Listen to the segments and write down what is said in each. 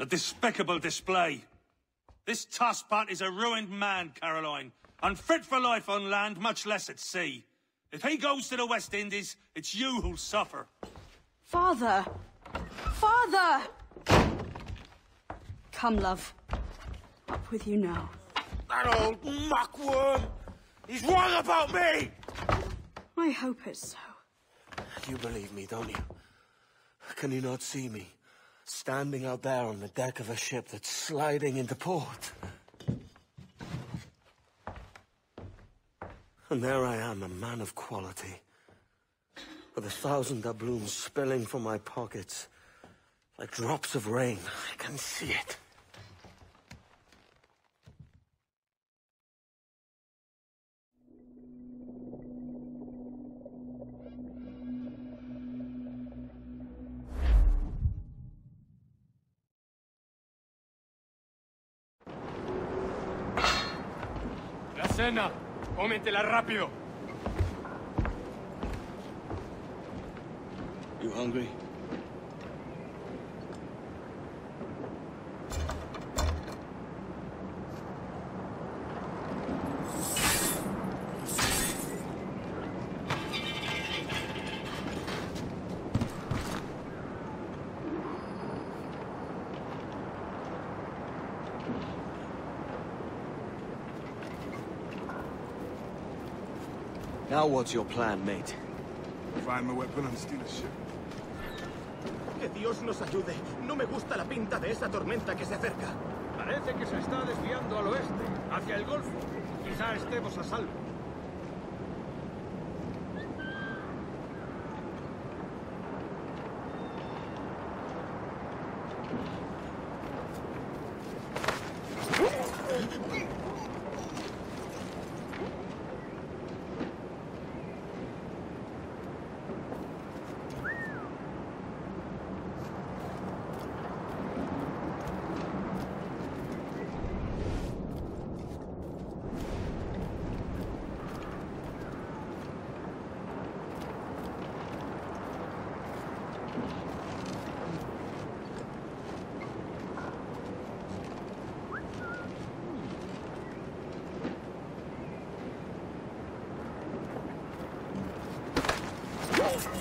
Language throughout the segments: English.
A despicable display. This tosspot is a ruined man, Caroline. Unfit for life on land, much less at sea. If he goes to the West Indies, it's you who'll suffer. Father! Father! Come, love. Up with you now. That old muckworm! He's wrong about me! I hope it's so. You believe me, don't you? Can you not see me? Standing out there on the deck of a ship that's sliding into port. And there I am, a man of quality. With a thousand doubloons spilling from my pockets. Like drops of rain. I can see it. La cena. Cómetela rápido. You hungry? Now what's your plan, mate? Find my weapon and steal a ship. Que Dios nos ayude. No me gusta la pinta de esa tormenta que se acerca. Parece que se está desviando al oeste, hacia el Golfo. Quizá estemos a salvo.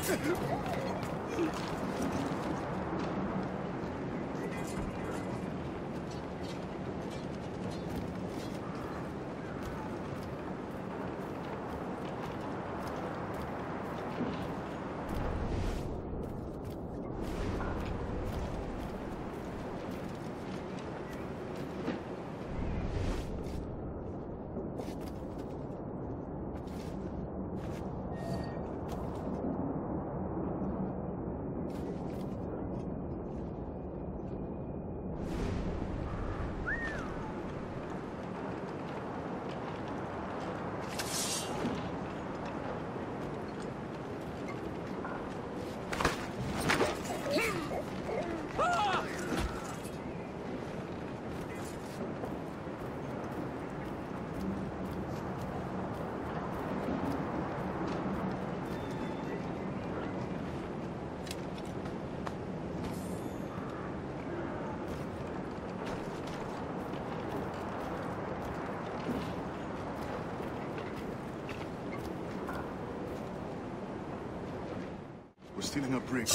We're stealing a brig.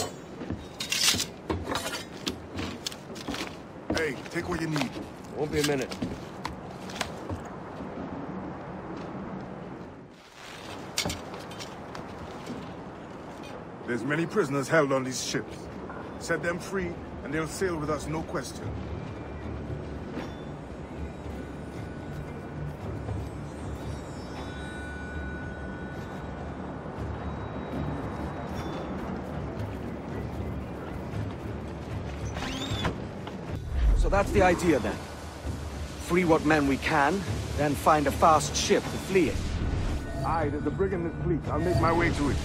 Hey, take what you need. Won't be a minute. There's many prisoners held on these ships. Set them free, and they'll sail with us, no question. That's the idea then. Free what men we can, then find a fast ship to flee in. Aye, there's a brig in this fleet. I'll make my way to it.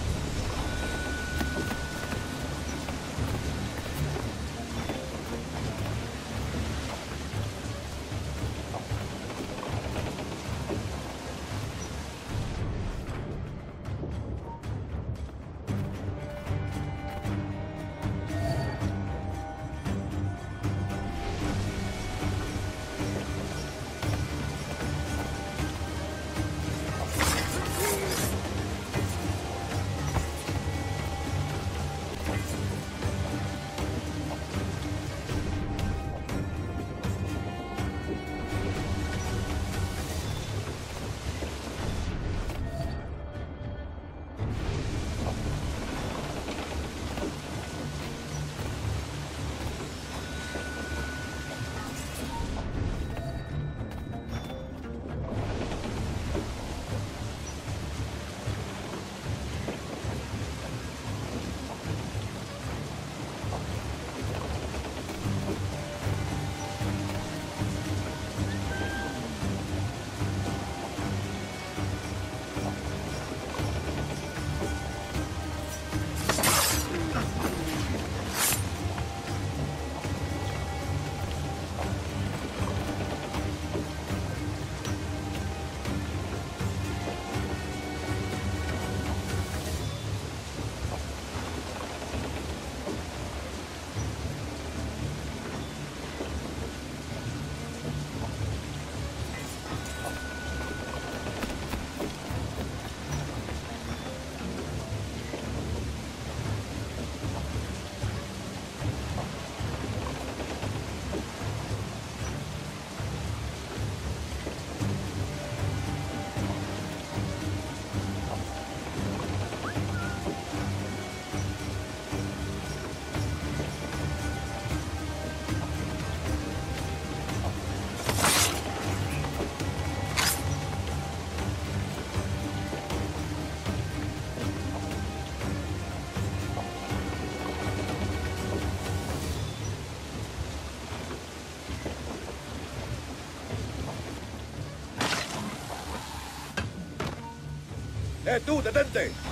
¡Eh, tú, detente!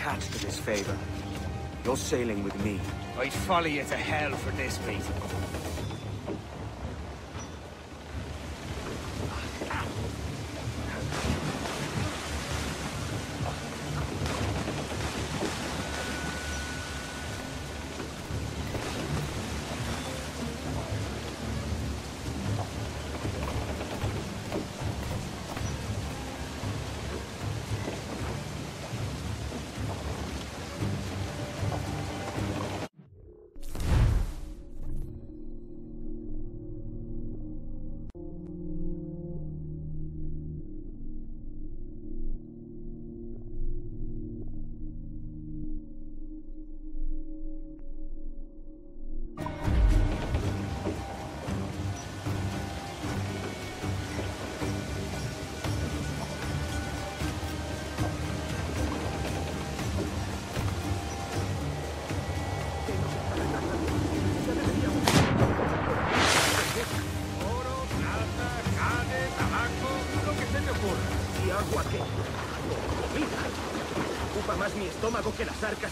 Catch to this favor. You're sailing with me. I'd follow you to hell for this, Pete.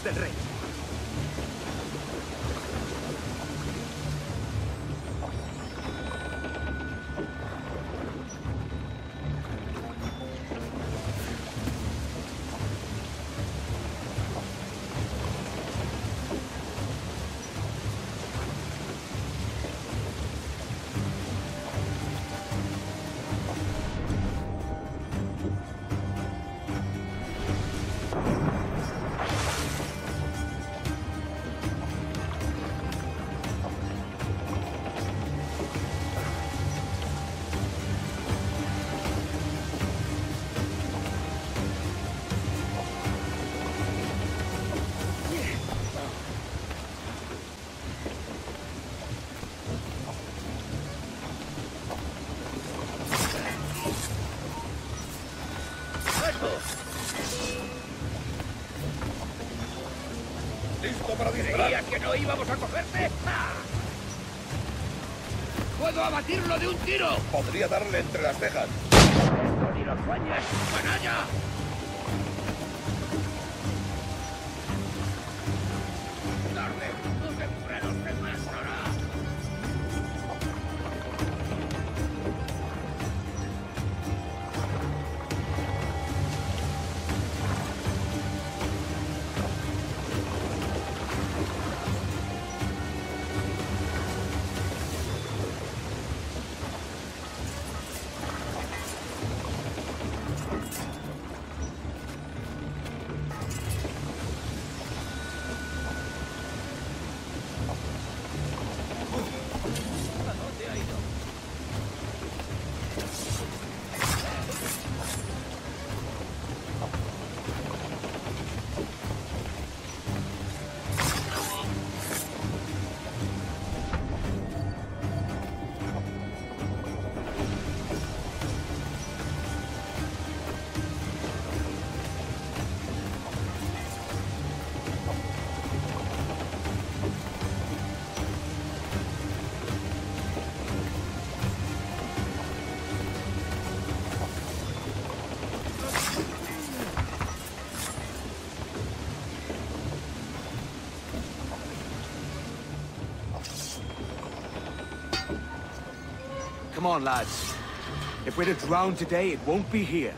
Del rey. No íbamos a cogerte? ¡Ah! ¡Puedo abatirlo de un tiro! Podría darle entre las cejas. ¡Esto ni los sueñes! ¡Canalla! Come on, lads. If we're to drown today, it won't be here.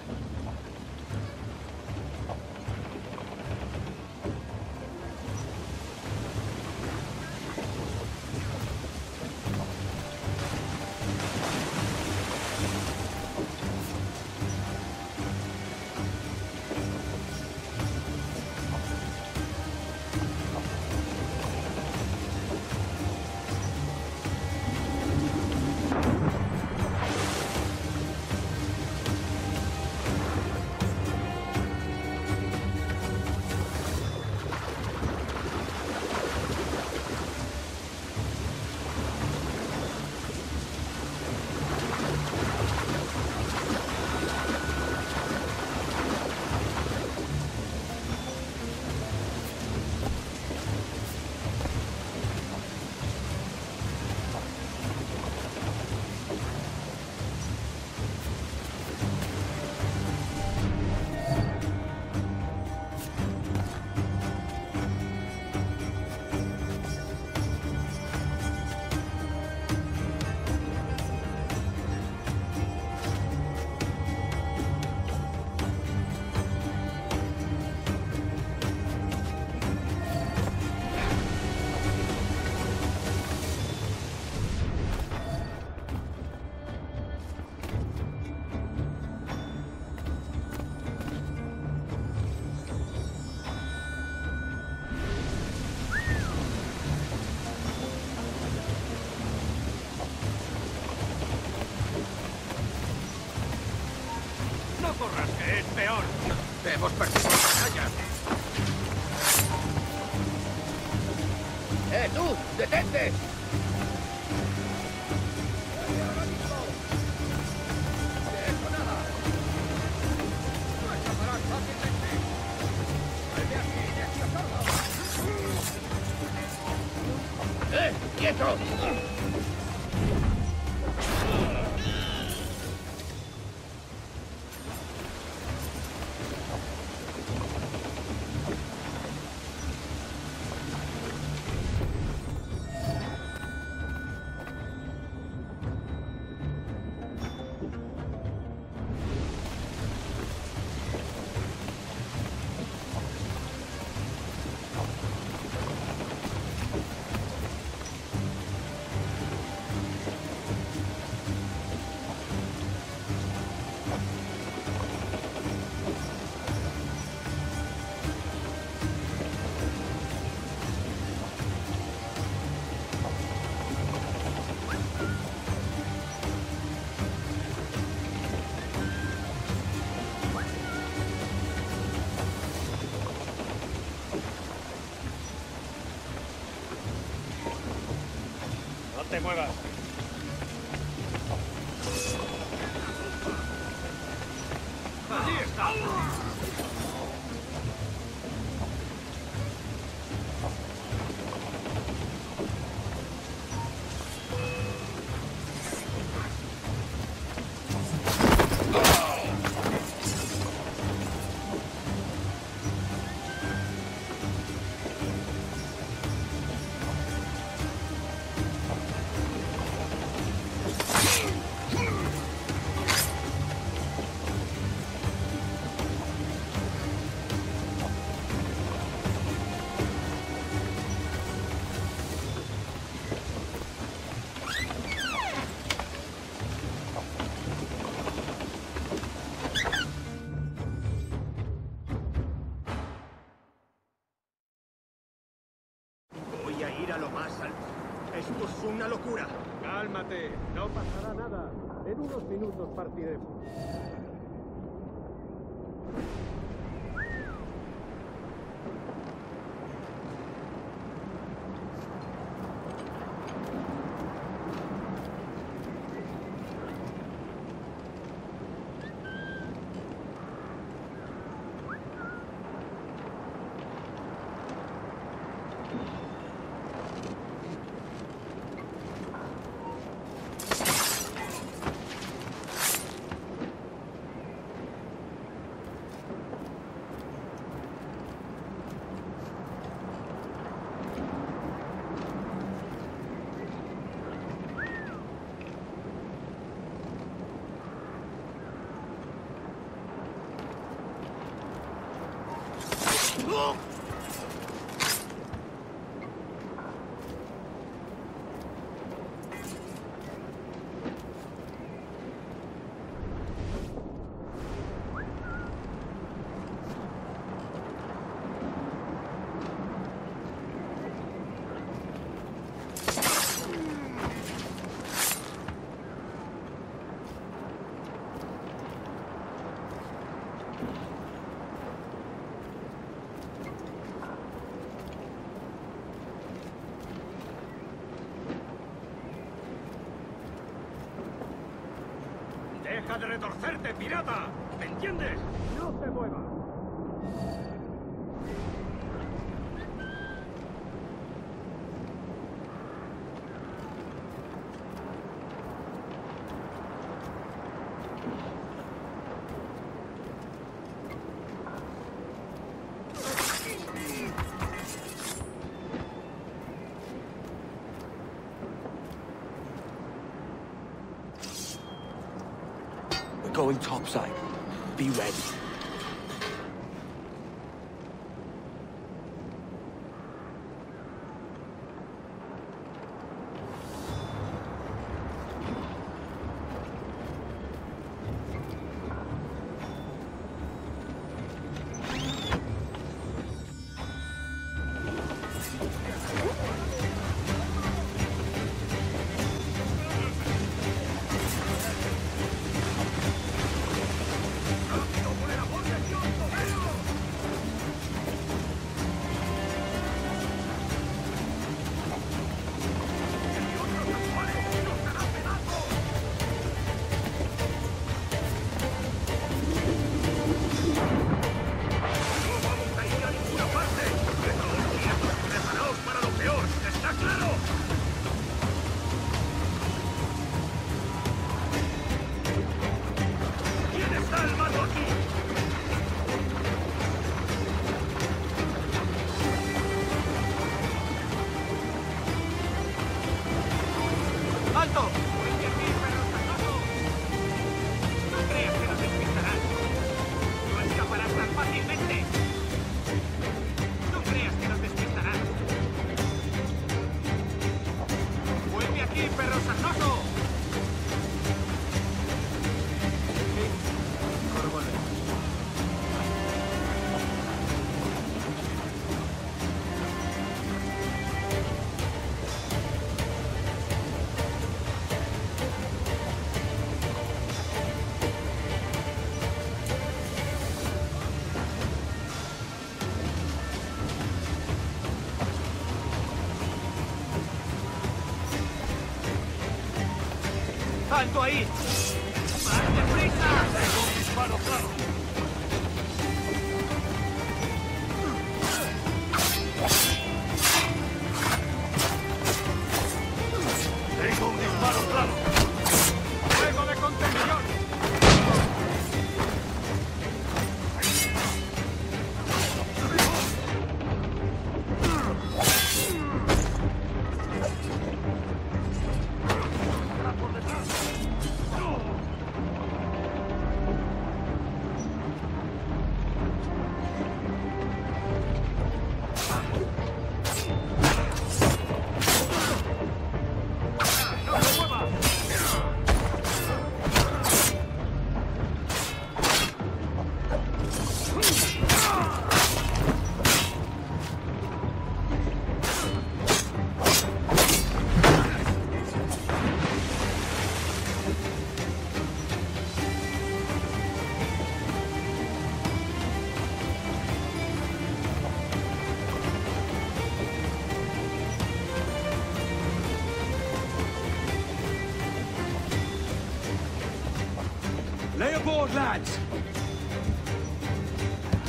¡Detente! Te muevas. de retorcerte, pirata. ¿Me entiendes? going topside. Be ready. aí. Stay aboard, lads!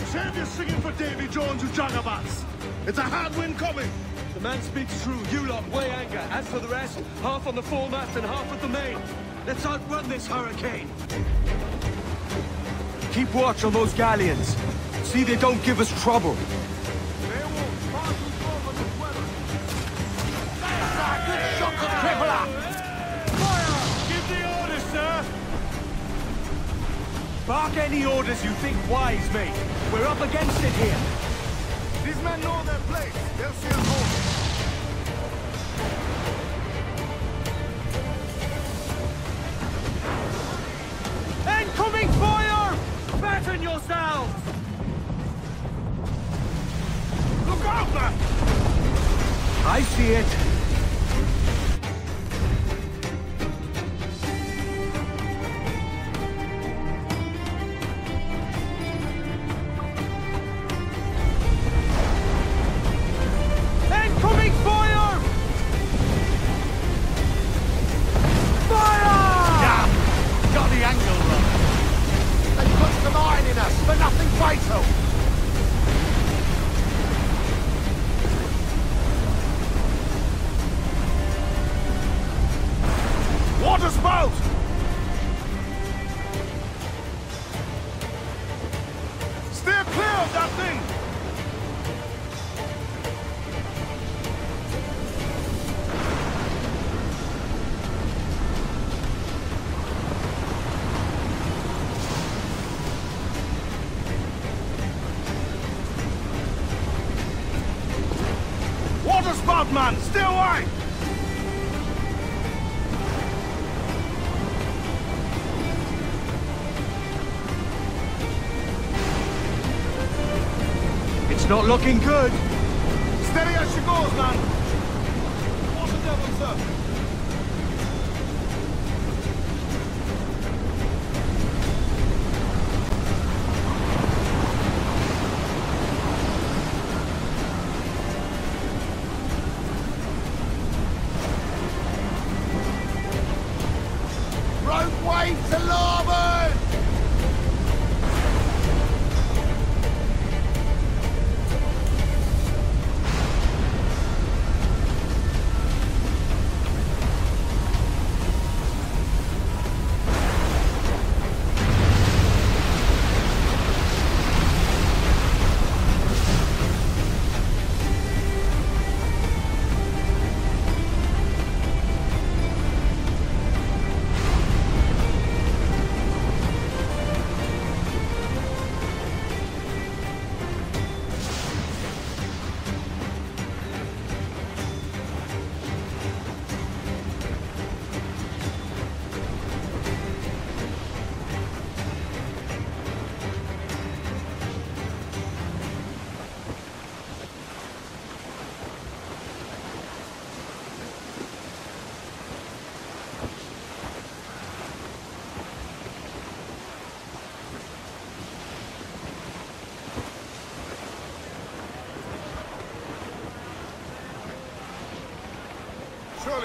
Save your singing for Davy Jones, you jagabats! It's a hard wind coming! The man speaks true. You lot weigh anchor. As for the rest, half on the foremast and half at the main. Let's outrun this hurricane. Keep watch on those galleons. See they don't give us trouble. Bark any orders you think wise, mate. We're up against it here. These men know their place. They'll see us home. Incoming fire! Batten yourselves! Look out, man! I see it. Man! Stay away! It's not looking good. Wave to larboard!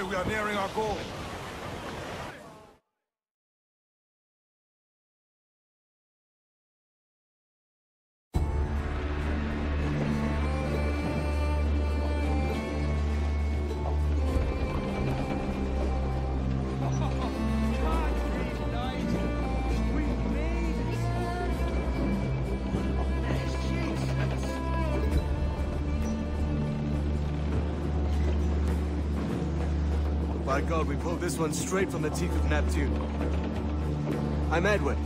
We are nearing our goal. By God, we pulled this one straight from the teeth of Neptune. I'm Edward.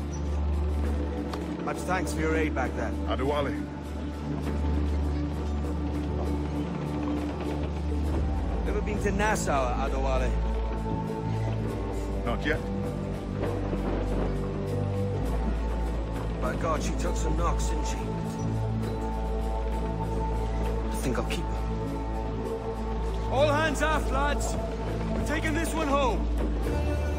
Much thanks for your aid back then. Adewale. Never been to Nassau, Adewale. Not yet. By God, she took some knocks, didn't she? I think I'll keep her. All hands aft, lads. We're taking this one home.